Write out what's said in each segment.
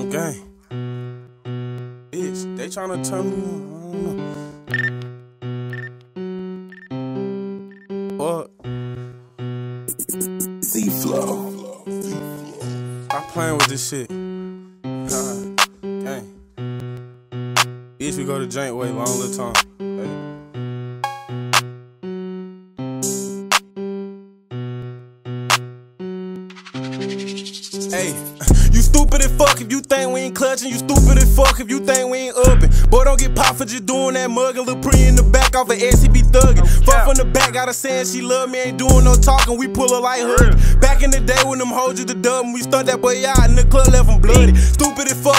On game. Mm-hmm. Bitch, they tryna turn me on. What? Z Flow. I'm playing with this shit. Gang. Bitch, we go to Jank way long little time. Hey, stupid as fuck if you think we ain't clutching. You stupid as fuck if you think we ain't upping. Boy, don't get popped for just doing that mugging. Lil' Pre in the back off of SCB thuggin'. Fuck from the back, got her saying she love me, ain't doing no talking. We pull her like hood. Back in the day when them hoes used to dub and we stunt that boy out and the club left him bloody.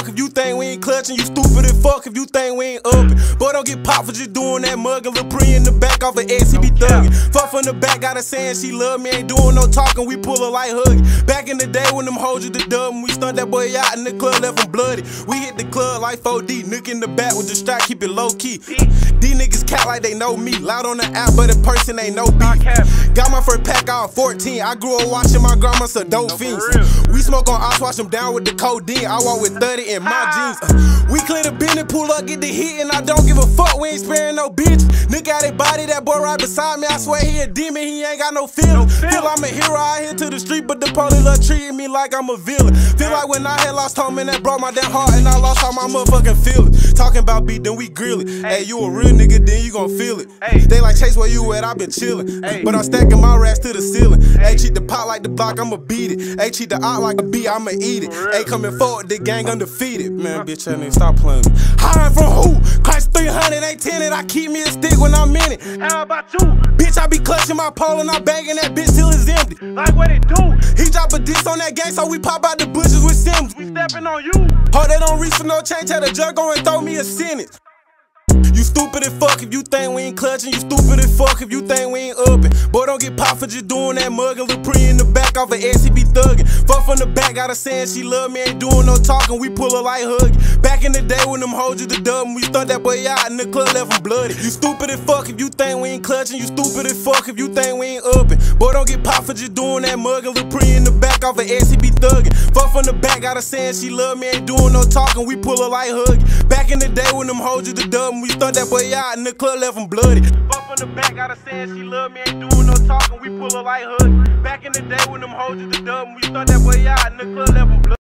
If you think we ain't clutching. You stupid as fuck if you think we ain't upping. Boy, don't get popped for just doing that mugging. Lil' Pre in the back off of SCB thuggin'. Fuck from the back, got her saying she love me, ain't doing no talking. We pull her like hugging. Back in the day when them hoes used to dub and we stunt that boy out in the club left him bloody. We hit the club like 4D, nick in the back with the strap, keep it low key. These niggas cat like they know me. Loud on the app, but in person ain't no beef. Got my first pack out 14. I grew up watching my grandma some dope fiends. We smoke on ice, wash them down with the codeine. I walk with 30 in my jeans. Uh, we clear the bin and pull up, get the hit, and I don't give a fuck. We ain't sparing no bitch. Nigga got a body, that boy right beside me. I swear he a demon, he ain't got no feeling. Feel I'm a hero out here to the street, but the police love treating me like I'm a villain. Feel like when I had lost home and that broke my damn heart, and I lost all my motherfucking feelings. Talking about beat, then we grill it. Hey, you a real nigga, then you gon' feel it. They like Chase, where you at? I been chillin'. But I'm stacking my racks to the ceiling. Hey, cheat the pot like the block, I'ma beat it. Hey, cheat the art like a beat, I'ma eat it. Hey, coming forward, the gang undefeated. Man, bitch, that nigga, stop playing. Hiding from who? Christ 300 ain't 10 it. I keep me a stick when I'm in it. How about you? Bitch, I be clutching my pole and I banging that bitch till it's empty. Like what it do? He drop a diss on that gang, so we pop out the bushes with Sims. We stepping on you. Hope they don't reach for no change, had a judge go and throw me a sentence. You stupid as fuck if you think we ain't clutching. You stupid as fuck if you think we ain't upping. Boy, get popped for just doing that mugging. Lil' Pre in the back off of SCB thuggin'. Fuck from the back, got her saying she love me, ain't doing no talking. We pull her like hugging. Back in the day when them hoes used to dub and we stunt that boy out and the club left him bloody. You stupid as fuck if you think we ain't clutching. You stupid as fuck if you think we ain't upping. Boy, don't get popped for just doing that mugging. Lil' Pre in the back off of SCB thuggin'. Fuck from the back, got her saying she love me, ain't doing no talking. We pull her like hugging. Back in the day when them hoes used to dub and we stunt that boy out and the club left him bloody. From the back, got her saying she love me, ain't doing no talking. We pull her like hood. Back in the day when them hoes used to dub we stunt that boy out and the club bloody.